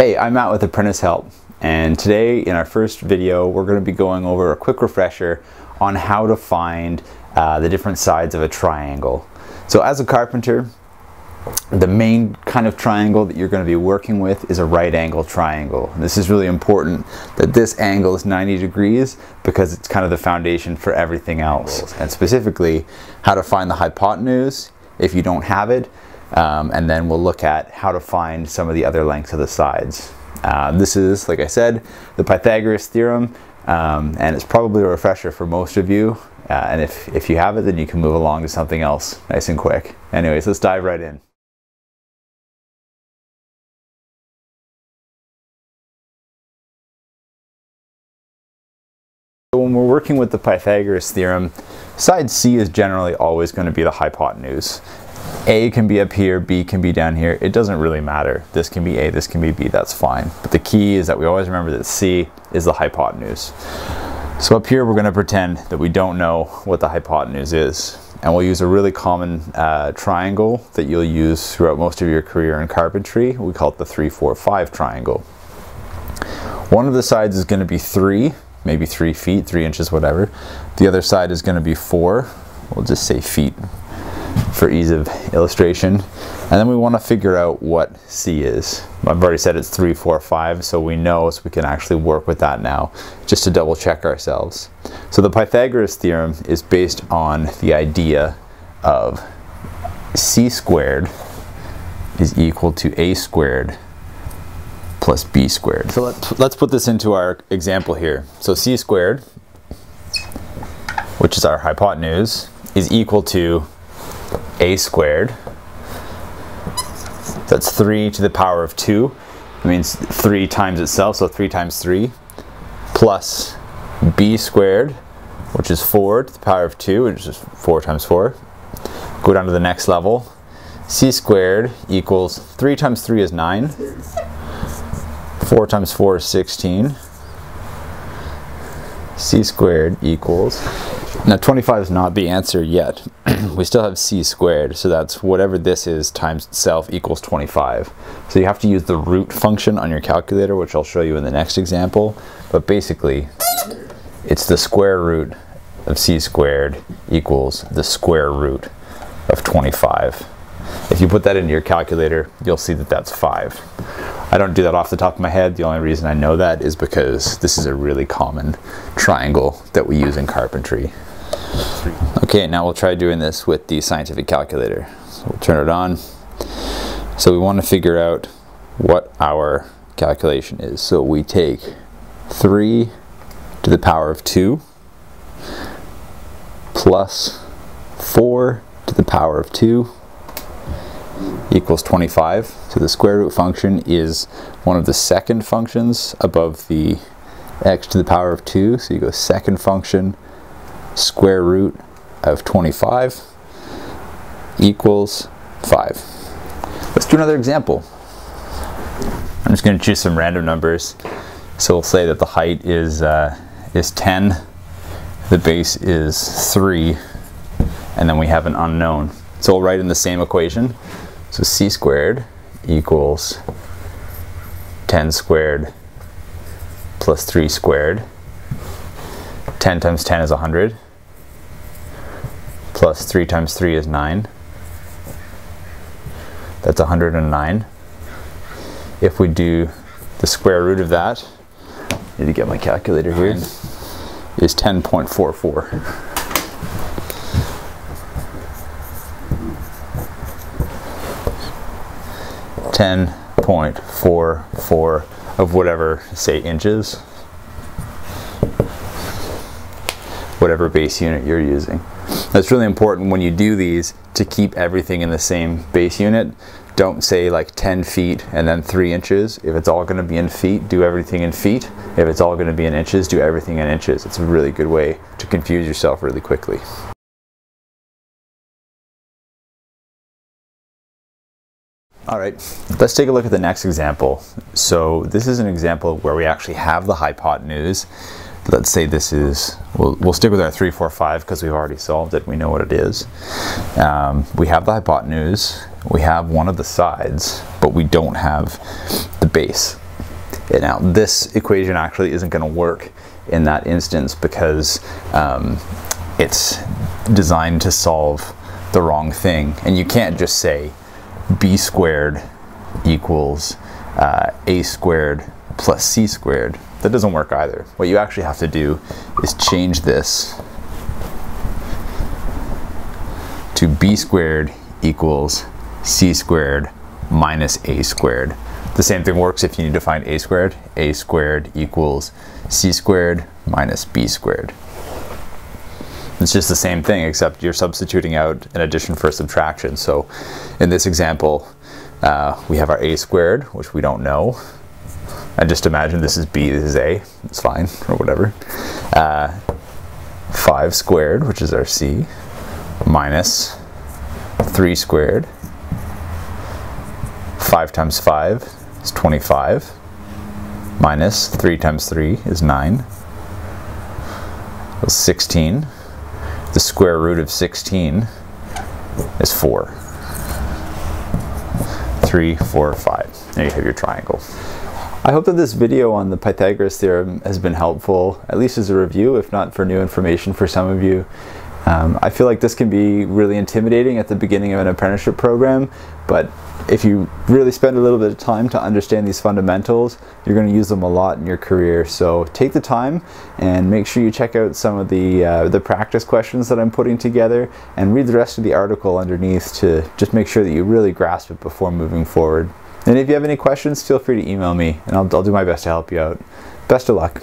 Hey, I'm Matt with Apprentice Help, and today in our first video, we're going to be going over a quick refresher on how to find uh, the different sides of a triangle. So as a carpenter, the main kind of triangle that you're going to be working with is a right angle triangle. And this is really important that this angle is 90 degrees because it's kind of the foundation for everything else. And specifically, how to find the hypotenuse if you don't have it, um, and then we'll look at how to find some of the other lengths of the sides. Uh, this is, like I said, the Pythagoras theorem, um, and it's probably a refresher for most of you. Uh, and if, if you have it, then you can move along to something else nice and quick. Anyways, let's dive right in. So when we're working with the Pythagoras theorem, side C is generally always going to be the hypotenuse. A can be up here, B can be down here. It doesn't really matter. This can be A, this can be B, that's fine. But the key is that we always remember that C is the hypotenuse. So up here we're going to pretend that we don't know what the hypotenuse is. And we'll use a really common uh, triangle that you'll use throughout most of your career in carpentry. We call it the 3, 4, 5 triangle. One of the sides is going to be 3, maybe 3 feet, 3 inches, whatever. The other side is going to be 4. We'll just say feet for ease of illustration. And then we want to figure out what C is. I've already said it's 3, 4, 5, so we know, so we can actually work with that now, just to double check ourselves. So the Pythagoras theorem is based on the idea of C squared is equal to A squared plus B squared. So let's, let's put this into our example here. So C squared, which is our hypotenuse, is equal to a squared. That's 3 to the power of 2. It means 3 times itself, so 3 times 3. Plus b squared, which is 4 to the power of 2, which is 4 times 4. Go down to the next level. c squared equals 3 times 3 is 9. 4 times 4 is 16. c squared equals now 25 is not the answer yet. we still have c squared, so that's whatever this is times itself equals 25. So you have to use the root function on your calculator, which I'll show you in the next example. But basically, it's the square root of c squared equals the square root of 25. If you put that into your calculator, you'll see that that's 5. I don't do that off the top of my head. The only reason I know that is because this is a really common triangle that we use in carpentry. Okay, now we'll try doing this with the scientific calculator. So we'll turn it on. So we want to figure out what our calculation is. So we take 3 to the power of 2 plus 4 to the power of 2 equals 25. So the square root function is one of the second functions above the x to the power of 2. So you go second function square root of 25 equals 5. Let's do another example. I'm just going to choose some random numbers. So we'll say that the height is, uh, is 10, the base is 3, and then we have an unknown. So we'll write in the same equation. So c squared equals 10 squared plus 3 squared 10 times 10 is 100, plus 3 times 3 is 9. That's 109. If we do the square root of that, I need to get my calculator here, is 10.44. Ten point four four of whatever say inches whatever base unit you're using. That's really important when you do these to keep everything in the same base unit. Don't say like 10 feet and then 3 inches. If it's all going to be in feet, do everything in feet. If it's all going to be in inches, do everything in inches. It's a really good way to confuse yourself really quickly. All right, let's take a look at the next example. So this is an example where we actually have the hypotenuse let's say this is, we'll, we'll stick with our 3, 4, 5 because we've already solved it. We know what it is. Um, we have the hypotenuse. We have one of the sides, but we don't have the base. Now, this equation actually isn't going to work in that instance because um, it's designed to solve the wrong thing. And you can't just say b squared equals uh, a squared plus c squared. That doesn't work either. What you actually have to do is change this to b squared equals c squared minus a squared. The same thing works if you need to find a squared. a squared equals c squared minus b squared. It's just the same thing except you're substituting out an addition for a subtraction. So in this example, uh, we have our a squared, which we don't know. I just imagine this is b, this is a, it's fine, or whatever. Uh, 5 squared, which is our c, minus 3 squared. 5 times 5 is 25. Minus 3 times 3 is 9. 16. The square root of 16 is 4. 3, 4, 5. There you have your triangle. I hope that this video on the Pythagoras theorem has been helpful, at least as a review, if not for new information for some of you. Um, I feel like this can be really intimidating at the beginning of an apprenticeship program, but if you really spend a little bit of time to understand these fundamentals, you're going to use them a lot in your career. So take the time and make sure you check out some of the, uh, the practice questions that I'm putting together and read the rest of the article underneath to just make sure that you really grasp it before moving forward. And if you have any questions, feel free to email me and I'll, I'll do my best to help you out. Best of luck.